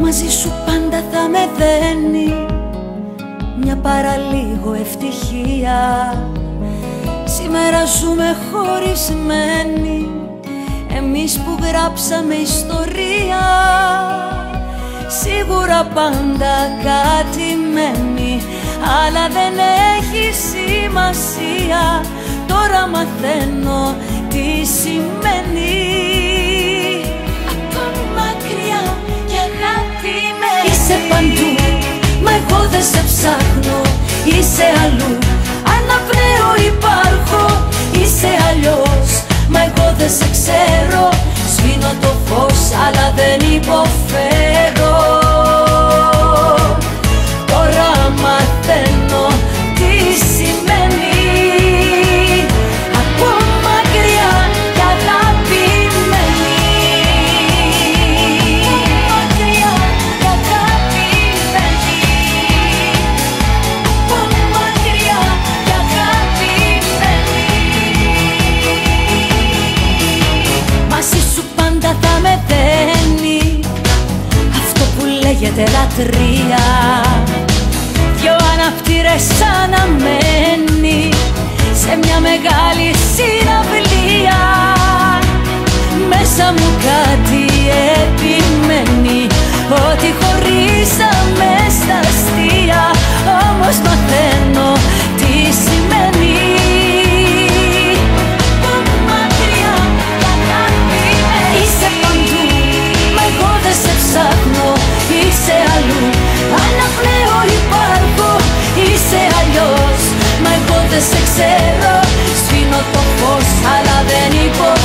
Μαζί σου πάντα θα με δένει. Μια παραλίγο ευτυχία. Σήμερα ζούμε χωρισμένοι. Εμείς που γράψαμε ιστορία. Σίγουρα πάντα κάτι μένει Αλλά δεν έχει σημασία. Τώρα μαθαίνω τι σημαίνει ψάχνω Είσαι αλλού, αναπνέω υπάρχω που λέγεται λατρεία. Δυο αναπτήρες αναμένει Σε μια μεγάλη συναυλία φως αλλά δεν υποφέρω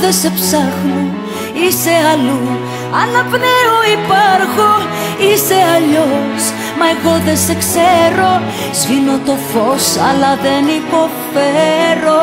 δεν σε ψάχνω Είσαι αλλού, αναπνέω υπάρχω Είσαι αλλιώς, μα εγώ δεν σε ξέρω Σβήνω το φως αλλά δεν υποφέρω